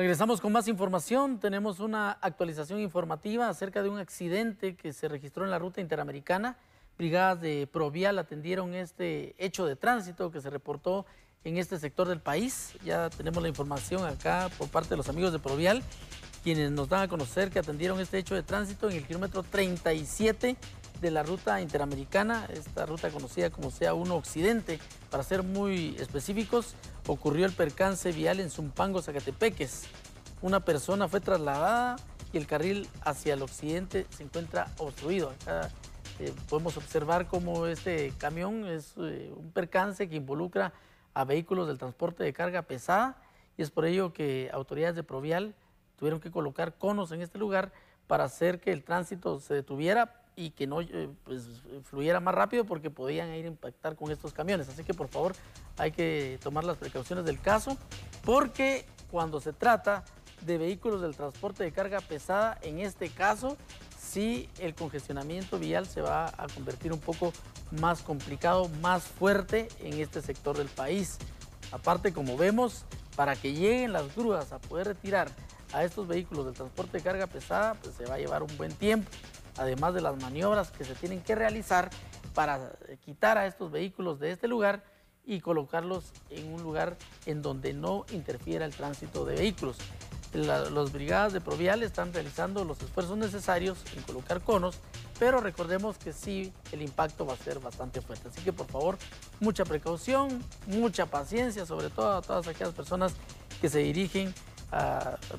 Regresamos con más información. Tenemos una actualización informativa acerca de un accidente que se registró en la ruta interamericana. Brigadas de Provial atendieron este hecho de tránsito que se reportó en este sector del país. Ya tenemos la información acá por parte de los amigos de Provial, quienes nos dan a conocer que atendieron este hecho de tránsito en el kilómetro 37 de la ruta interamericana, esta ruta conocida como CA1 Occidente. Para ser muy específicos, ocurrió el percance vial en Zumpango, Zacatepeques. Una persona fue trasladada y el carril hacia el occidente se encuentra obstruido. Acá eh, podemos observar cómo este camión es eh, un percance que involucra a vehículos del transporte de carga pesada y es por ello que autoridades de Provial tuvieron que colocar conos en este lugar para hacer que el tránsito se detuviera y que no eh, pues, fluyera más rápido porque podían ir a impactar con estos camiones. Así que por favor hay que tomar las precauciones del caso porque cuando se trata de vehículos del transporte de carga pesada, en este caso sí el congestionamiento vial se va a convertir un poco más complicado, más fuerte en este sector del país. Aparte, como vemos, para que lleguen las grúas a poder retirar a estos vehículos del transporte de carga pesada, pues se va a llevar un buen tiempo además de las maniobras que se tienen que realizar para quitar a estos vehículos de este lugar y colocarlos en un lugar en donde no interfiera el tránsito de vehículos. Las brigadas de Provial están realizando los esfuerzos necesarios en colocar conos, pero recordemos que sí, el impacto va a ser bastante fuerte. Así que por favor, mucha precaución, mucha paciencia, sobre todo a todas aquellas personas que se dirigen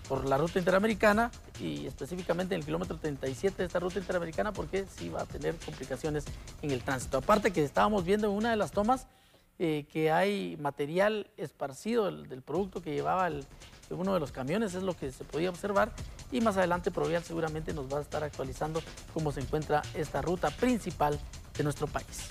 por la ruta interamericana y específicamente en el kilómetro 37 de esta ruta interamericana porque sí va a tener complicaciones en el tránsito. Aparte que estábamos viendo en una de las tomas eh, que hay material esparcido del, producto que llevaba uno de los camiones, es lo que se podía observar y más adelante Provial seguramente nos va a estar actualizando cómo se encuentra esta ruta principal de nuestro país.